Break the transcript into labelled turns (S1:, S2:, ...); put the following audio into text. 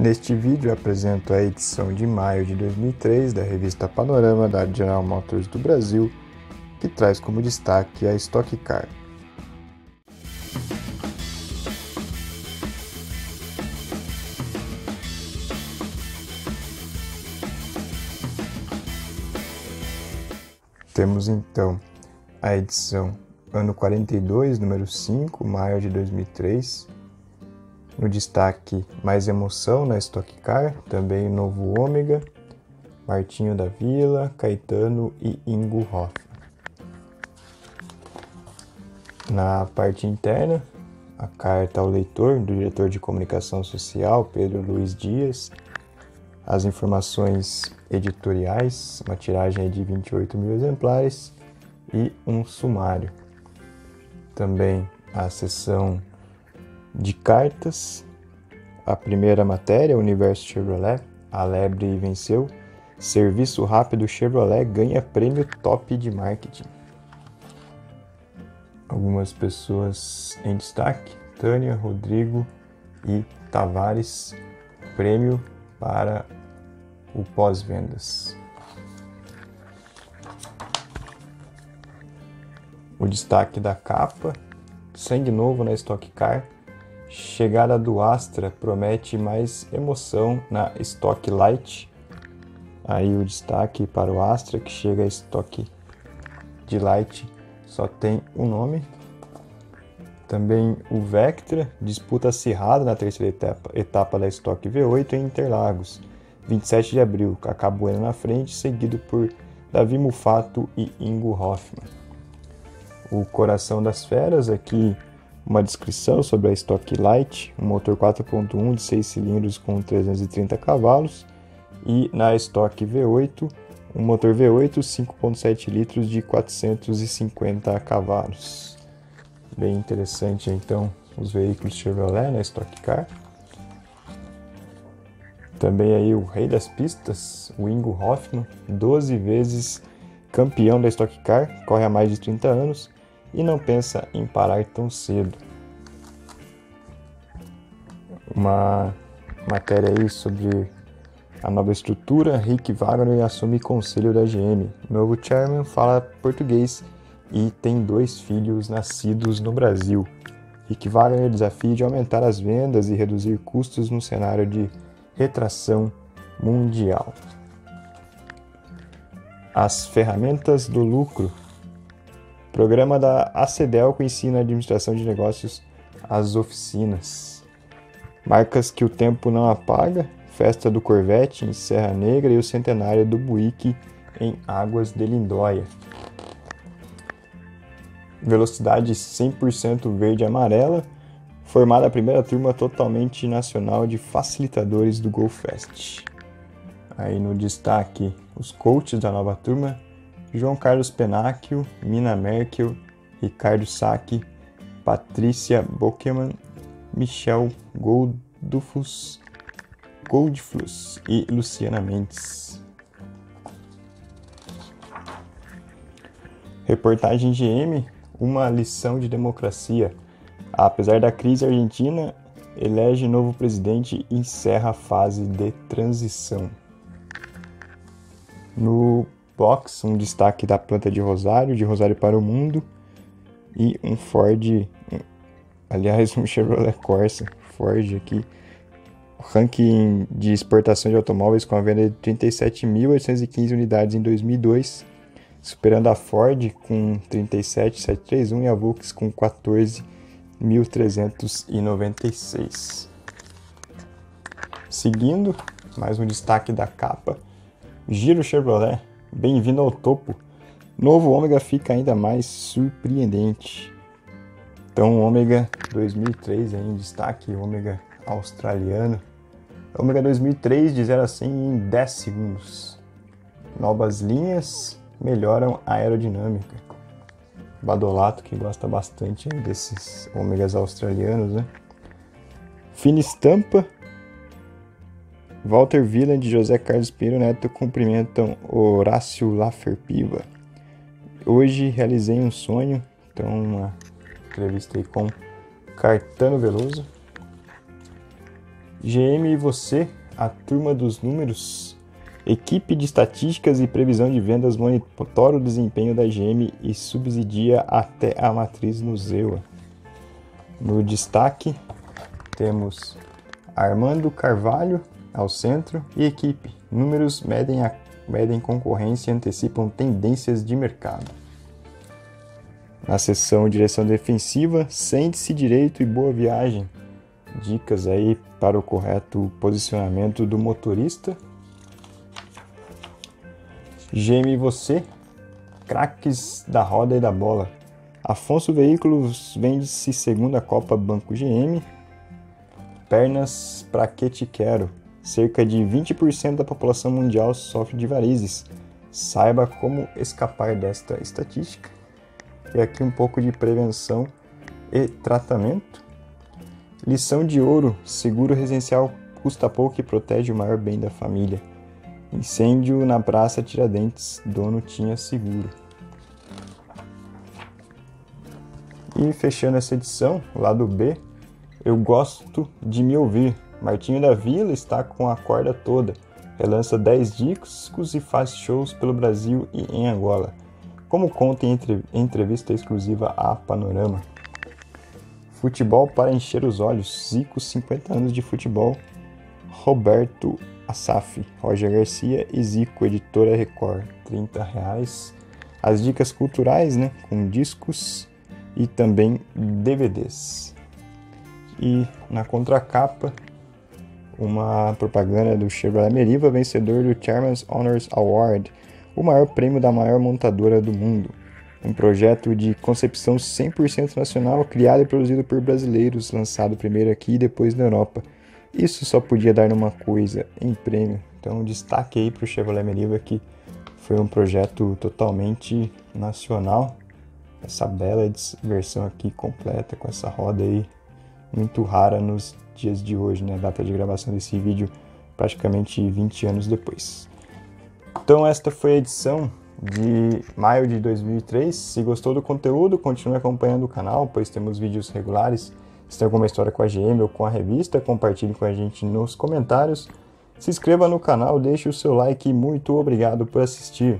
S1: Neste vídeo apresento a edição de maio de 2003 da revista Panorama da General Motors do Brasil, que traz como destaque a Stock Car. Temos então a edição ano 42, número 5, maio de 2003, no destaque, mais emoção na Stock Car, também novo Ômega, Martinho da Vila, Caetano e Ingo Hoff. Na parte interna, a carta ao leitor do diretor de comunicação social, Pedro Luiz Dias, as informações editoriais, uma tiragem de 28 mil exemplares e um sumário. Também a seção de cartas. A primeira matéria, Universo Chevrolet, a Lebre venceu. Serviço rápido Chevrolet ganha prêmio top de marketing. Algumas pessoas em destaque: Tânia, Rodrigo e Tavares. Prêmio para o pós-vendas. O destaque da capa: sangue novo na Stock Car Chegada do Astra promete mais emoção na Stock Light. Aí o destaque para o Astra que chega a Stock de Light só tem um nome. Também o Vectra disputa acirrada na terceira etapa, etapa da Stock V8 em Interlagos, 27 de abril, Bueno na frente, seguido por Davi Mufato e Ingo Hoffman. O Coração das Feras aqui uma descrição sobre a Stock Light, um motor 4.1 de 6 cilindros com 330 cavalos, e na Stock V8, um motor V8 5.7 litros de 450 cavalos. Bem interessante então os veículos Chevrolet na Stock Car. Também aí o rei das pistas, o Ingo Hoffman, 12 vezes campeão da Stock Car, corre há mais de 30 anos e não pensa em parar tão cedo. Uma matéria aí sobre a nova estrutura, Rick Wagner assume conselho da GM. Novo chairman fala português e tem dois filhos nascidos no Brasil. Rick Wagner desafia de aumentar as vendas e reduzir custos no cenário de retração mundial. As ferramentas do lucro Programa da ACDELCO ensina administração de negócios às oficinas. Marcas que o tempo não apaga, Festa do Corvette em Serra Negra e o centenário do Buíque em Águas de Lindóia. Velocidade 100% verde e amarela, formada a primeira turma totalmente nacional de facilitadores do GoFest. Aí no destaque, os coaches da nova turma João Carlos Penacchio, Mina Merkel, Ricardo Sacchi, Patrícia Bokeman, Michel Goldfluss, Goldfluss e Luciana Mendes. Reportagem GM, uma lição de democracia. Apesar da crise argentina, elege novo presidente e encerra a fase de transição. No Um destaque da planta de Rosário, de Rosário para o Mundo, e um Ford, aliás, um Chevrolet Corsa, Ford aqui, ranking de exportação de automóveis com a venda de 37.815 unidades em 2002, superando a Ford com 37.731 e a Volks com 14.396. Seguindo, mais um destaque da capa, Giro Chevrolet, Bem-vindo ao topo. Novo Ômega fica ainda mais surpreendente. Então, Ômega 2003 aí em destaque, Ômega australiano. Ômega 2003 de 0 a 100 em 10 segundos. Novas linhas melhoram a aerodinâmica. Badolato que gosta bastante desses ômegas australianos, né? Fina estampa Walter Wieland e José Carlos Pinheiro Neto cumprimentam Horácio Laferpiva. Hoje realizei um sonho, então uma entrevista aí com Cartano Veloso. GM e você, a turma dos números. Equipe de estatísticas e previsão de vendas monitora o desempenho da GM e subsidia até a matriz no ZEUA. No destaque, temos Armando Carvalho ao centro e equipe. Números medem, a, medem concorrência e antecipam tendências de mercado. Na seção direção defensiva, sente-se direito e boa viagem. Dicas aí para o correto posicionamento do motorista. Geme você, craques da roda e da bola. Afonso Veículos vende-se segunda Copa Banco GM. Pernas pra que te quero. Cerca de 20% da população mundial sofre de varizes. Saiba como escapar desta estatística. E aqui um pouco de prevenção e tratamento. Lição de ouro: seguro residencial custa pouco e protege o maior bem da família. Incêndio na Praça Tiradentes, dono tinha seguro. E fechando essa edição, lado B, eu gosto de me ouvir. Martinho da Vila está com a corda toda. Relança 10 discos e faz shows pelo Brasil e em Angola. Como conta em entrevista exclusiva à Panorama. Futebol para encher os olhos. Zico, 50 anos de futebol. Roberto Asaf, Roger Garcia e Zico, editora Record, 30 reais. As dicas culturais, né, com discos e também DVDs. E na contracapa, uma propaganda do Chevrolet Meriva, vencedor do Chairman's Honors Award, o maior prêmio da maior montadora do mundo. Um projeto de concepção 100% nacional, criado e produzido por brasileiros, lançado primeiro aqui e depois na Europa. Isso só podia dar numa coisa, em prêmio. Então, destaque aí para o Chevrolet Meriva que foi um projeto totalmente nacional. Essa bela versão aqui completa com essa roda aí muito rara nos dias de hoje, né? Data de gravação desse vídeo praticamente 20 anos depois. Então esta foi a edição de maio de 2003. Se gostou do conteúdo, continue acompanhando o canal, pois temos vídeos regulares se tem alguma história com a GM ou com a revista, compartilhe com a gente nos comentários. Se inscreva no canal, deixe o seu like e muito obrigado por assistir.